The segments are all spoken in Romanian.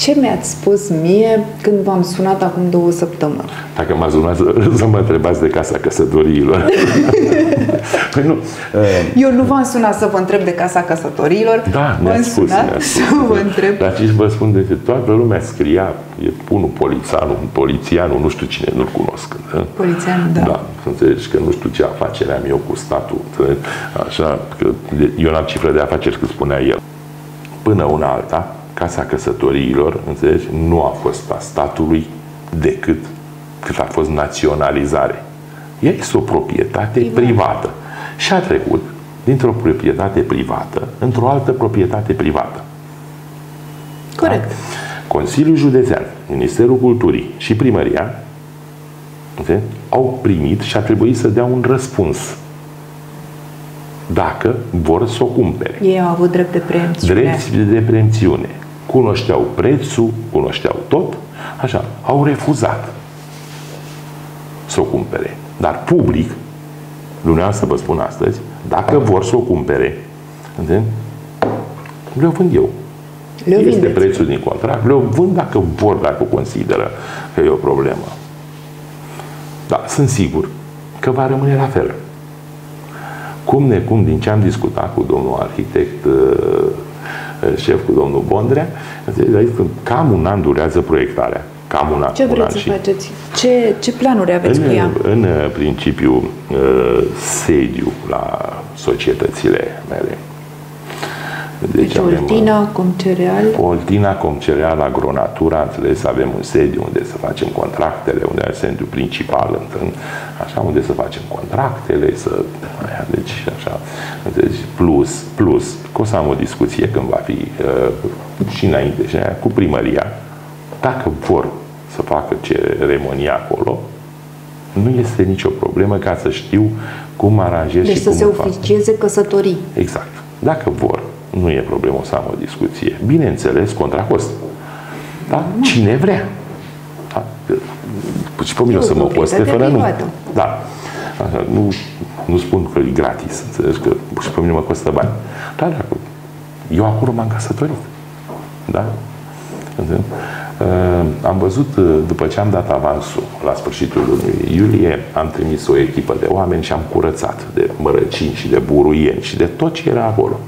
Ce mi-ați spus mie când v-am sunat acum două săptămâni? Dacă m-ați sunat să, să mă întrebați de casa căsătoriilor. păi nu. Eu nu v-am sunat să vă întreb de casa căsătoriilor. Da, mi-ați spus, sunat mi-ați să spus. vă întreb. Dar ce vă spun de toată lumea scria, e unul polițanul, un polițianul, nu știu cine, nu-l cunosc. Da? Polițian, da. Da, să înțelegi că nu știu ce afacere am eu cu statul. înțelegi? Așa, că eu n-am cifră de afaceri, cât spunea el. Până una alta, Casa Căsătoriilor, înțelegi, nu a fost a statului decât cât a fost naționalizare. Ea este o proprietate Privat. privată. Și a trecut dintr-o proprietate privată într-o altă proprietate privată. Corect. Da? Consiliul Județean, Ministerul Culturii și Primăria înțelegi, au primit și a trebuit să dea un răspuns dacă vor să o cumpere. Ei au avut drept de preemțiune. Drept de preemțiune. Cunoșteau prețul, cunoșteau tot, așa, au refuzat să o cumpere. Dar public, dumneavoastră vă spun astăzi, dacă vor să o cumpere, înțelegi, le-o vând eu. Le este vindeți. prețul din contract, le-o vând dacă vor, dacă consideră că e o problemă. Da, sunt sigur că va rămâne la fel. Cum necum, din ce am discutat cu domnul arhitect uh, șef, cu domnul Bondrea, înțelegi, a zis că cam un an durează proiectarea. Cam un an. Ce un an vreți să și faceți? Ce, ce planuri aveți cu în, ea? în principiu, uh, sediu la societățile mele. Deci Oltina, Comcereal, Oltina, Comcereal, Agronatura, înțeles, avem un sediu unde să facem contractele, unde are sediu principal, întâln, așa, unde să facem contractele, să, aia, deci, așa, înțelegi, plus, plus, că o să am o discuție când va fi uh, și înainte, și aia, cu primăria, dacă vor să facă ceremonia acolo, nu este nicio problemă ca să știu cum aranjez deci și să cum se îl fac. oficieze căsătorii. Exact. Dacă vor, nu e problemă o să am o discuție. Bineînțeles, contra cost. Da? Cine vrea. Da? Și pe mine o E o să mă coste proprietate fără nu. privată. Da. Așa, nu, nu spun că e gratis, înțelegi că și pe mine mă costă bani. Dar dacă eu acolo m-am căsătorit. Da? Înțelegi? Uh, Am văzut, uh, după ce am dat avansul la sfârșitul lunii iulie, am trimis o echipă de oameni și am curățat de mărăcini și de buruieni și de tot ce era acolo.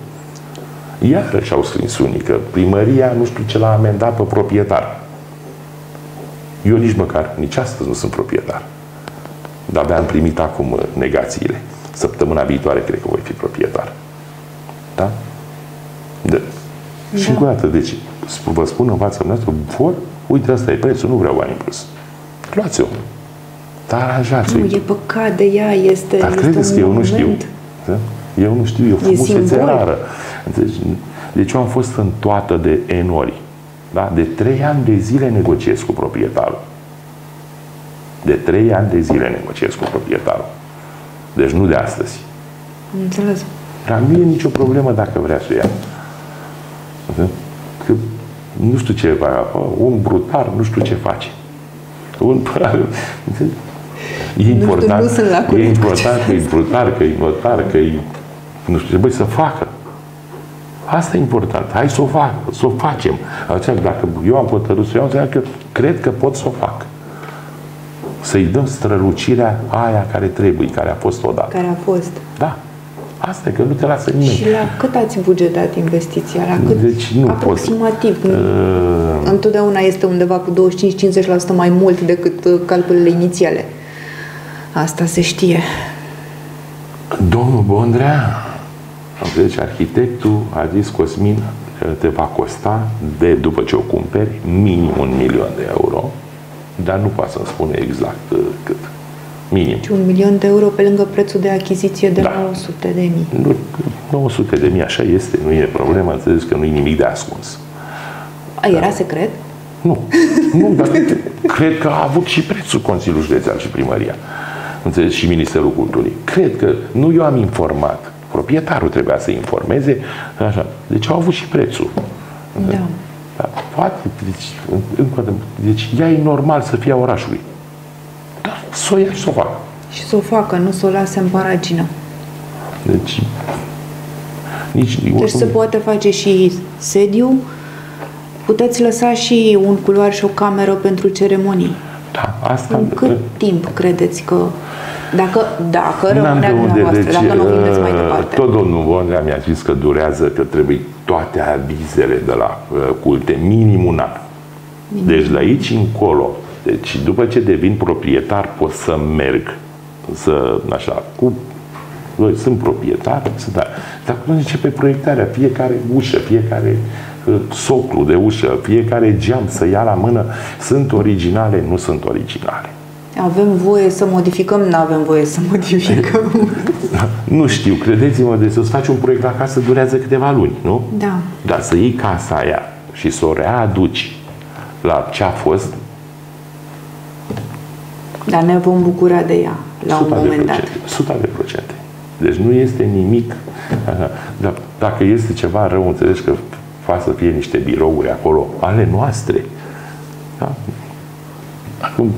Iarăși au scris unii că primăria nu știu ce l-a amendat pe proprietar. Eu nici măcar, nici astăzi nu sunt proprietar. Dar abia am primit acum uh, negațiile. Săptămâna viitoare cred că voi fi proprietar. Da? De. Și încă o dată, deci, sp- vă spun în fața noastră, vor, uite, ăsta e prețul, nu vreau bani în plus. Luați-o. Dar aranjați-o. Nu, e păcat de ea, este, Dar este credeți un că eu nu știu. monument. Da? Eu nu știu, eu frumusețe simbol. rară. Deci, deci eu am fost în toată de enori. Da? De trei ani de zile negociez cu proprietarul. De trei ani de zile negociez cu proprietarul. Deci nu de astăzi. Înțeles. Dar nu e nicio problemă dacă vrea să o ia. Da? Că nu știu ce va, un brutar, nu știu ce face. Un, e important, nu sunt la e curent cu important că e brutar, că e notar, că e nu știu ce, băi, să facă. Asta e important. Hai să o fac, să o facem. Așa, dacă eu am hotărât să o iau, înseamnă că cred că pot să o fac. Să-i dăm strălucirea aia care trebuie, care a fost odată. Care a fost. Da. Asta e că nu te lasă nimeni. Și la cât ați bugetat investiția? La cât? Deci nu pot. Aproximativ. Uh, Întotdeauna este undeva cu 25-50% mai mult decât uh, calculele inițiale. Asta se știe. Domnul Bondrea, deci arhitectul a zis Cosmin că te va costa de, după ce o cumperi, minim un milion de euro, dar nu poate să-mi spune exact uh, cât. Minim. Și un milion de euro pe lângă prețul de achiziție de Da. 900 de mii. Nu, 900 de mii, așa este, nu e problemă, înțelegi că nu e nimic de ascuns. A, era secret? Nu, nu, dar cred că a avut și prețul Consiliul Județean și Primăria. Înțelegi? Și Ministerul Culturii. Cred că nu eu am informat. Proprietarul trebuia să informeze. Așa. Deci au avut și prețul. Da. Dar poate, deci, încă o dată, deci ea e normal să fie a orașului. Dar să o ia și să o facă. Și să o facă, nu să o lase în paragină. Deci, nici, Deci se poate face și sediu, Puteți lăsa și un culoar și o cameră pentru ceremonii. Da, asta... În cât timp credeți că dacă, dacă N-am rămâne de unde, dumneavoastră, deci, dacă nu vindeți mai uh, departe. Tot domnul Bondrea mi-a zis că durează, că trebuie toate avizele de la uh, culte, minim un an. Deci de aici încolo, deci după ce devin proprietar pot să merg, să, așa, cu noi sunt proprietari, sunt, dar, dar când începe proiectarea, fiecare ușă, fiecare uh, soclu de ușă, fiecare geam să ia la mână, sunt originale, nu sunt originale. Avem voie să modificăm, nu avem voie să modificăm. Nu știu, credeți-mă, de să-ți faci un proiect la casă durează câteva luni, nu? Da. Dar să iei casa aia și să o readuci la ce a fost, Dar ne vom bucura de ea la un suta de moment dat. procente. Suta de procente. Deci nu este nimic. Așa. Dar dacă este ceva rău, înțelegi că fac să fie niște birouri acolo, ale noastre. Da? Acum,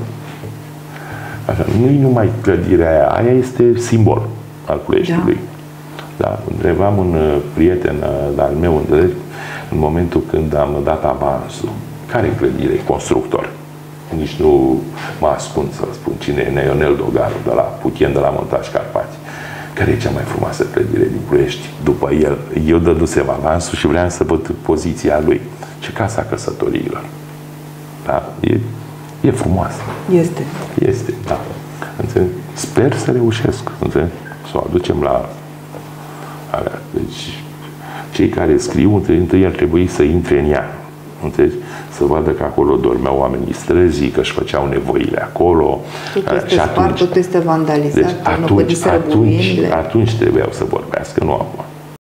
așa, nu e numai clădirea aia, aia este simbol al Ploieștiului. Da. Întrebam un uh, prieten uh, al meu, înțelegi, în momentul când am dat avansul, care clădire e constructor? Nici nu mă ascund să spun cine e Neionel Dogaru de la Putien de la Montaj Carpați. Care e cea mai frumoasă clădire din Ploiești? După el, eu dădusem avansul și vreau să văd poziția lui. Ce casa căsătoriilor. Da? E, e frumoasă. Este. Este, da. Înțeleg? Sper să reușesc, înțeleg? Să o aducem la alea. Deci, cei care scriu, întâi, întâi ar trebui să intre în ea. Înțelegi? Să vadă că acolo dormeau oamenii străzii, că își făceau nevoile acolo. Totul este Și spart, totul este vandalizat, deci, nu atunci, pădiseră atunci, buruienile. atunci trebuiau să vorbească, nu acum.